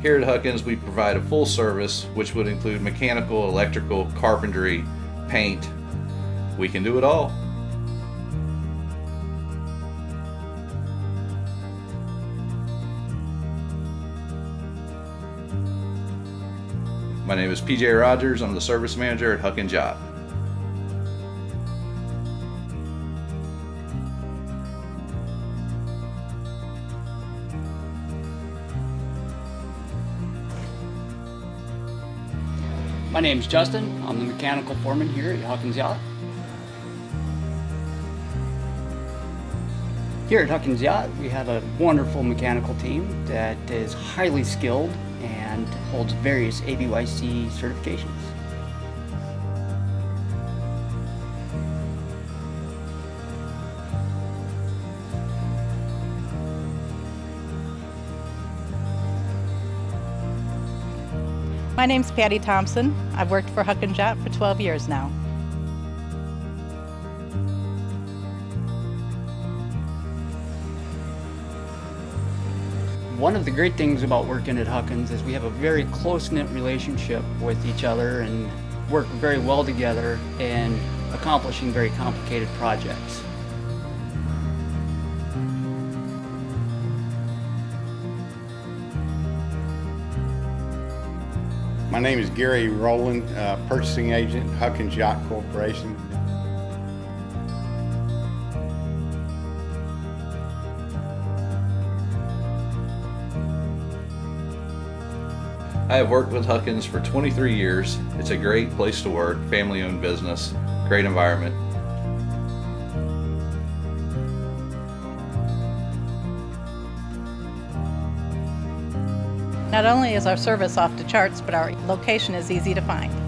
Here at Huckins, we provide a full service, which would include mechanical, electrical, carpentry, paint. We can do it all. My name is PJ Rogers. I'm the service manager at Huckins Yacht. My name's Justin. I'm the mechanical foreman here at Huckins Yacht. Here at Huckins Yacht, we have a wonderful mechanical team that is highly skilled and holds various ABYC certifications. My name's Patty Thompson. I've worked for Huckins Yacht for 12 years now. One of the great things about working at Huckins is we have a very close-knit relationship with each other and work very well together in accomplishing very complicated projects. My name is Gary Rowland, uh, purchasing agent, Huckins Yacht Corporation. I have worked with Huckins for 23 years. It's a great place to work, family owned business, great environment. Not only is our service off the charts, but our location is easy to find.